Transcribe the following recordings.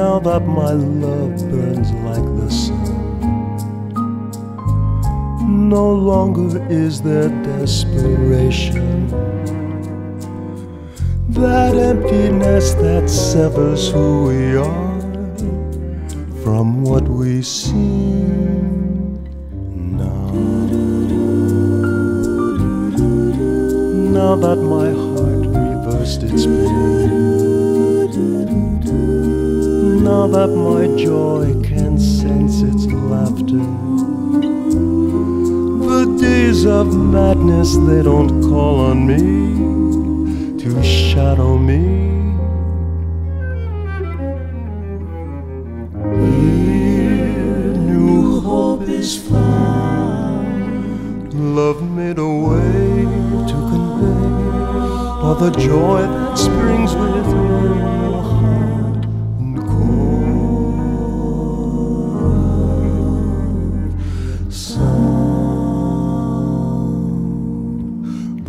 Now that my love burns like the sun, no longer is there desperation. That emptiness that severs who we are from what we seem now. Now that my heart reversed its pain. Now that my joy can sense its laughter. The days of madness, they don't call on me to shadow me. Here, new hope is found. Love made a way to convey all the joy that springs within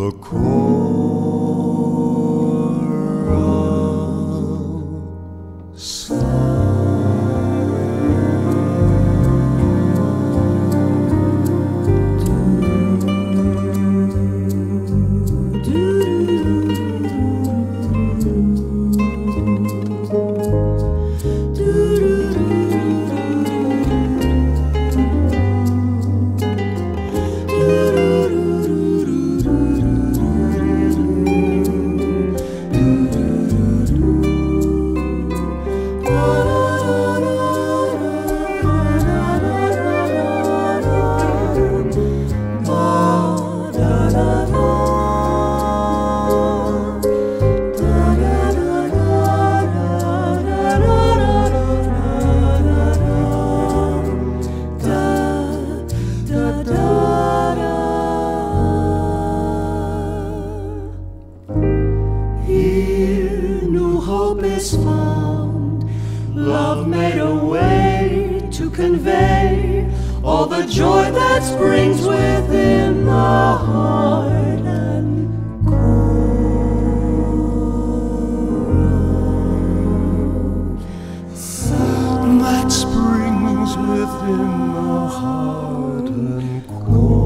the core hope is found. Love made a way to convey all the joy that springs within the heart. And core. That springs within the heart and core.